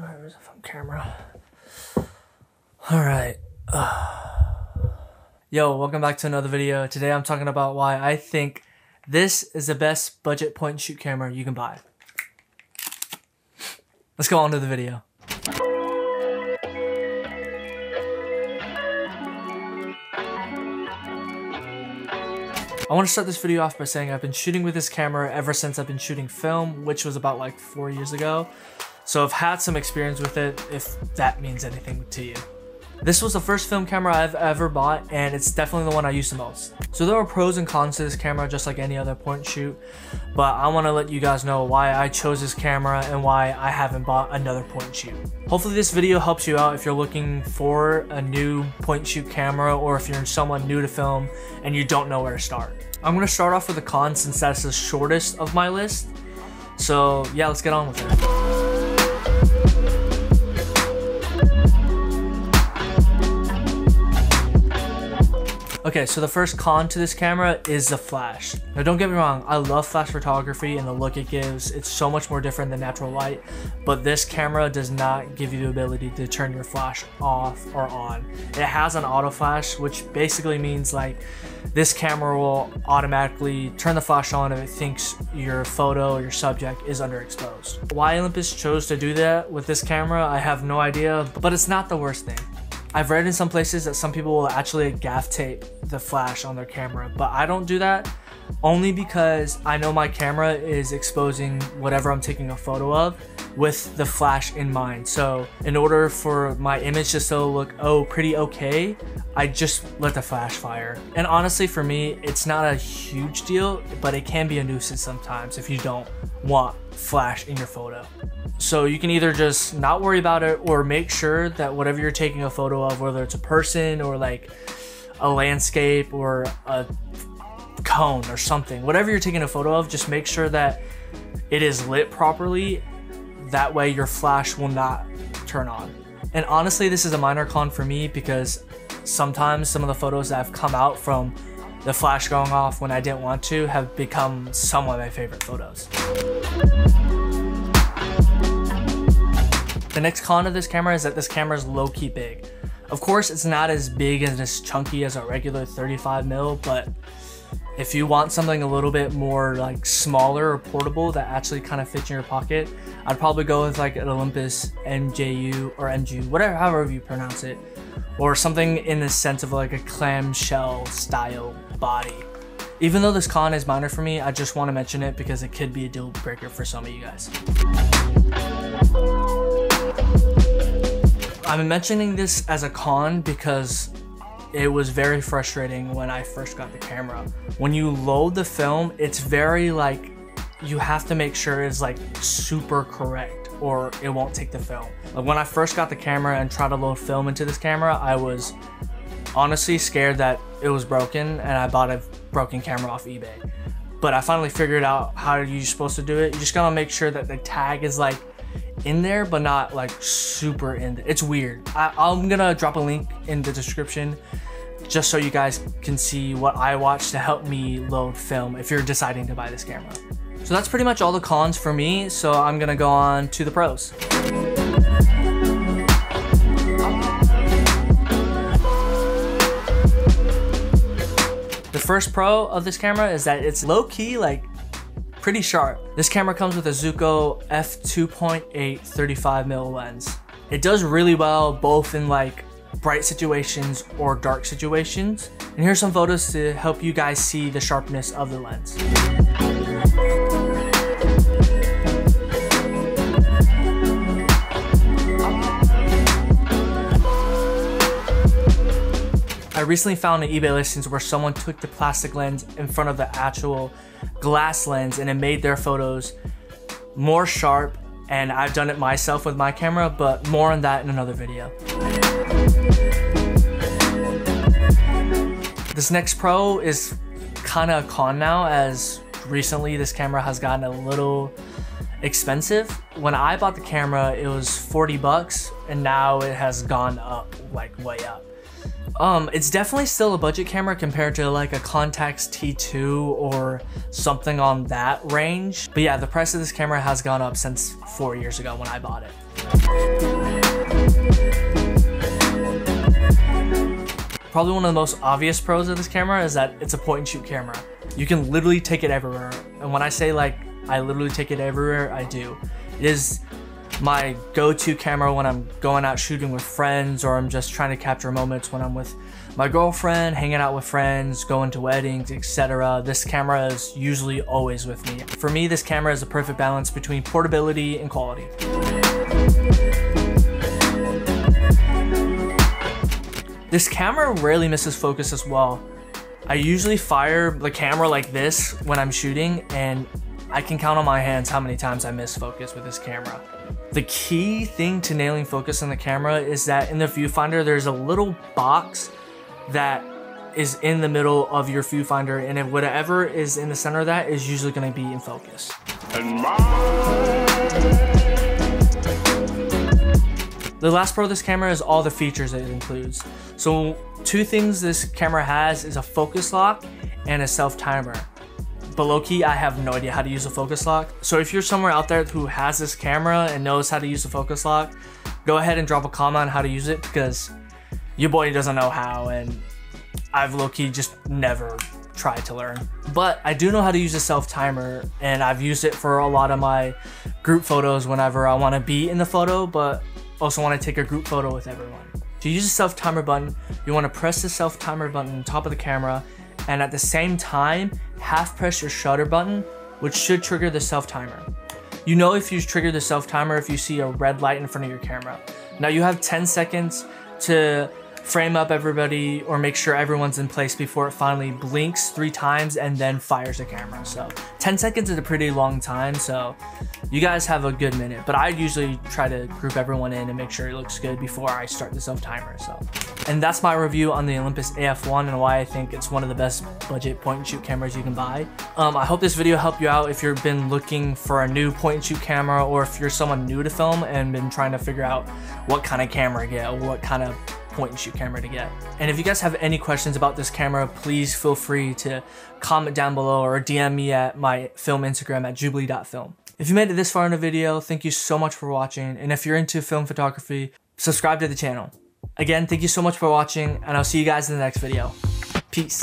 Where's the phone camera? Alright. Yo, welcome back to another video. Today I'm talking about why I think this is the best budget point and shoot camera you can buy. Let's go on to the video. I want to start this video off by saying I've been shooting with this camera ever since I've been shooting film, which was about like four years ago. So I've had some experience with it, if that means anything to you. This was the first film camera I've ever bought and it's definitely the one I use the most. So there are pros and cons to this camera just like any other point shoot, but I want to let you guys know why I chose this camera and why I haven't bought another point shoot. Hopefully this video helps you out if you're looking for a new point shoot camera or if you're someone new to film and you don't know where to start. I'm going to start off with the cons since that's the shortest of my list. So yeah, let's get on with it. Okay, so the first con to this camera is the flash. Now don't get me wrong, I love flash photography and the look it gives. It's so much more different than natural light, but this camera does not give you the ability to turn your flash off or on. It has an auto flash, which basically means like this camera will automatically turn the flash on if it thinks your photo or your subject is underexposed. Why Olympus chose to do that with this camera, I have no idea, but it's not the worst thing. I've read in some places that some people will actually gaff tape the flash on their camera, but I don't do that only because I know my camera is exposing whatever I'm taking a photo of with the flash in mind. So in order for my image to still look, oh, pretty okay, I just let the flash fire. And honestly, for me, it's not a huge deal, but it can be a nuisance sometimes if you don't want flash in your photo. So you can either just not worry about it or make sure that whatever you're taking a photo of, whether it's a person or like a landscape or a cone or something, whatever you're taking a photo of, just make sure that it is lit properly. That way your flash will not turn on. And honestly, this is a minor con for me because sometimes some of the photos that have come out from the flash going off when I didn't want to have become some of my favorite photos. The next con of this camera is that this camera is low-key big. Of course, it's not as big and as chunky as a regular 35 mil, but if you want something a little bit more like smaller or portable that actually kind of fits in your pocket, I'd probably go with like an Olympus MJU or MG, whatever, however you pronounce it, or something in the sense of like a clamshell style body. Even though this con is minor for me, I just want to mention it because it could be a deal breaker for some of you guys. I'm mentioning this as a con because it was very frustrating when I first got the camera. When you load the film, it's very like, you have to make sure it's like super correct or it won't take the film. Like when I first got the camera and tried to load film into this camera, I was honestly scared that it was broken and I bought a broken camera off eBay. But I finally figured out how you're supposed to do it. You just gotta make sure that the tag is like in there, but not like super in there. It's weird. I, I'm gonna drop a link in the description just so you guys can see what I watch to help me load film if you're deciding to buy this camera. So that's pretty much all the cons for me, so I'm gonna go on to the pros. The first pro of this camera is that it's low key like pretty sharp. This camera comes with a Zuiko f2.8 35mm lens. It does really well both in like bright situations or dark situations. And here's some photos to help you guys see the sharpness of the lens. I recently found an eBay listings where someone took the plastic lens in front of the actual glass lens and it made their photos more sharp and I've done it myself with my camera, but more on that in another video. This next pro is kind of a con now as recently this camera has gotten a little expensive. When I bought the camera, it was 40 bucks and now it has gone up like way up. Um, it's definitely still a budget camera compared to like a Contax T2 or something on that range. But yeah, the price of this camera has gone up since four years ago when I bought it. Probably one of the most obvious pros of this camera is that it's a point and shoot camera. You can literally take it everywhere. And when I say like, I literally take it everywhere, I do. It is my go-to camera when I'm going out shooting with friends or I'm just trying to capture moments when I'm with my girlfriend, hanging out with friends, going to weddings, etc. This camera is usually always with me. For me, this camera is a perfect balance between portability and quality. This camera rarely misses focus as well. I usually fire the camera like this when I'm shooting and I can count on my hands how many times I miss focus with this camera. The key thing to nailing focus on the camera is that in the viewfinder, there's a little box that is in the middle of your viewfinder and whatever is in the center of that is usually going to be in focus. The last pro of this camera is all the features that it includes. So two things this camera has is a focus lock and a self timer but low key, I have no idea how to use a focus lock. So if you're somewhere out there who has this camera and knows how to use a focus lock, go ahead and drop a comment on how to use it because your boy doesn't know how and I've low key just never tried to learn. But I do know how to use a self timer and I've used it for a lot of my group photos whenever I want to be in the photo, but also want to take a group photo with everyone. To use the self timer button, you want to press the self timer button on top of the camera and at the same time, half press your shutter button, which should trigger the self timer. You know if you trigger the self timer if you see a red light in front of your camera. Now you have 10 seconds to frame up everybody or make sure everyone's in place before it finally blinks three times and then fires the camera. So 10 seconds is a pretty long time, so you guys have a good minute, but I usually try to group everyone in and make sure it looks good before I start the self timer. So, and that's my review on the Olympus AF1 and why I think it's one of the best budget point and shoot cameras you can buy. Um, I hope this video helped you out if you've been looking for a new point and shoot camera or if you're someone new to film and been trying to figure out what kind of camera to get or what kind of point and shoot camera to get. And if you guys have any questions about this camera, please feel free to comment down below or DM me at my film Instagram at jubilee.film. If you made it this far in the video, thank you so much for watching. And if you're into film photography, subscribe to the channel. Again, thank you so much for watching and I'll see you guys in the next video. Peace.